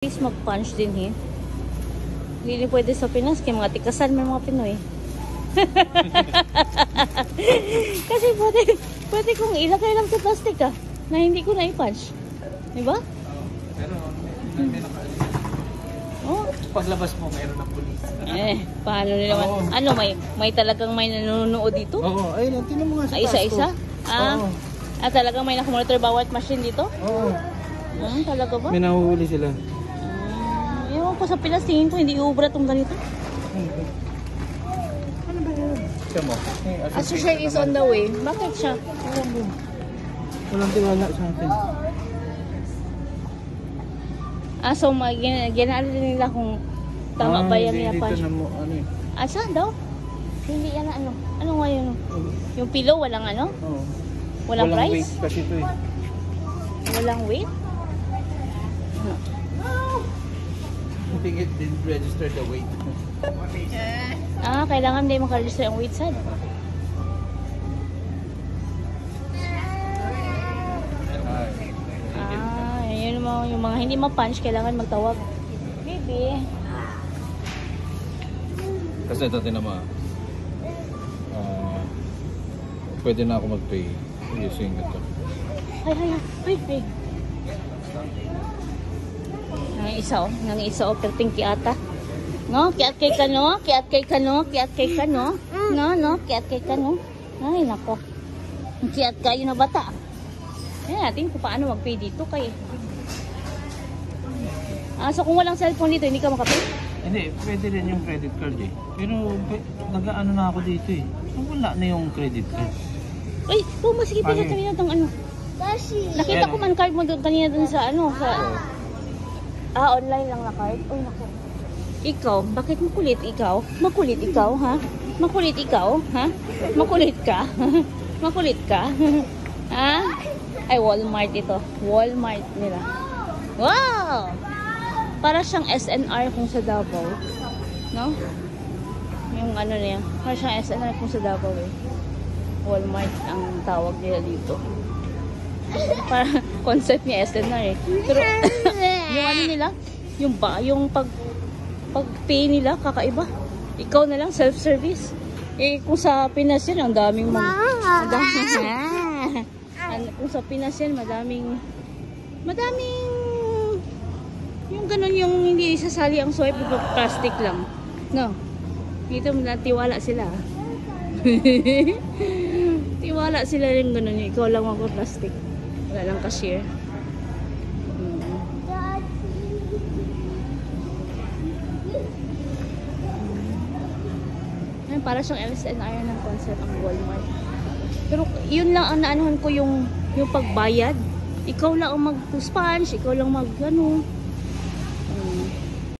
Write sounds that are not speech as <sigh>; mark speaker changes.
Speaker 1: Please mag-punch din eh. Hindi rin pwede sa Pinas kaya mga tikasan may mga Pinoy. <laughs> Kasi pwede, pwede kong ilagay lang sa plastic ah, na hindi ko na-punch. Diba?
Speaker 2: Pero may naka
Speaker 1: Oh, <laughs>
Speaker 2: Paglabas mo, mayroon ng pulis.
Speaker 1: eh, paano nila naman?
Speaker 2: Oo.
Speaker 1: Ano, may, may talagang may nanonood dito?
Speaker 2: Oo, ayun, tingnan mo nga sa
Speaker 1: isa-isa? Ah,
Speaker 2: Oo.
Speaker 1: ah, talagang may nakamonitor bawat machine dito?
Speaker 2: Oo.
Speaker 1: Ah, talaga ba?
Speaker 2: May nahuhuli sila.
Speaker 1: Ko sa Pinas, tingin ko hindi ubra tong ganito.
Speaker 2: Ano ba yun? Siya mo. Eh,
Speaker 1: Ah, so siya is on the way. Bakit siya?
Speaker 2: Walang tiwala sa atin.
Speaker 1: Ah, so mag ginaan nila kung tama
Speaker 2: Ah,
Speaker 1: ba yan niya
Speaker 2: na mo, ano eh.
Speaker 1: Ah, saan daw? Hindi yan na ano. Ano nga yun? Yung pillow, walang ano?
Speaker 2: Oo.
Speaker 1: Walang,
Speaker 2: weight
Speaker 1: price?
Speaker 2: kasi ito eh.
Speaker 1: Walang weight?
Speaker 2: I think it didn't register the weight.
Speaker 1: Ah, kailangan hindi makaregister ang weight side. Ah, yun mga, yung mga hindi ma-punch, kailangan magtawag. Baby.
Speaker 2: Kasi ito tinama. Ah, pwede na ako mag-pay using ito.
Speaker 1: Ay, ay, ay, ay. Nang isa oh, nang isa oh, perting kiata. No, kiat kay ka no, kiat kay ka no, kiat kay ka no. No, no, kiat kay ka no. Ay, nako. Kiat kayo na bata. Yan natin kung paano mag-pay dito kay. Ah, so kung walang cellphone dito, hindi ka makapay?
Speaker 2: Hindi, pwede rin yung credit card eh. Pero pe- nag-ano na ako dito eh. Wala na yung credit card.
Speaker 1: Uy, oh, sige, pila
Speaker 2: Ano?
Speaker 1: kami na itong ano. Nakita ko man card mo doon kanina doon sa ano, sa... Ah, online lang na card? Uy, naku. Ikaw, bakit makulit ikaw? Makulit ikaw, ha? Makulit ikaw, ha? Makulit ka? <laughs> makulit ka? <laughs> ha? Ay, Walmart ito. Walmart nila. Wow! Para siyang SNR kung sa Davao. No? Yung ano na yan. Para siyang SNR kung sa Davao eh. Walmart ang tawag nila dito. Para concept ni SNR eh. Pero <laughs> yung ano nila, yung ba, yung pag pag pay nila kakaiba. Ikaw na lang self-service. Eh kung sa Pinas yan, ang daming mga ang daming, <laughs> An- kung sa Pinas yan, madaming madaming yung ganun yung hindi sasali ang swipe ito plastic lang. No. Dito natiwala sila. Tiwala sila <laughs> rin ganun. Ikaw lang magpa-plastic. Wala lang cashier. Mm. Ayun, para siyang LSNR ng concept ang Walmart. Pero yun lang ang naanuhan ko yung yung pagbayad. Ikaw lang ang mag-sponge, ikaw lang mag ano,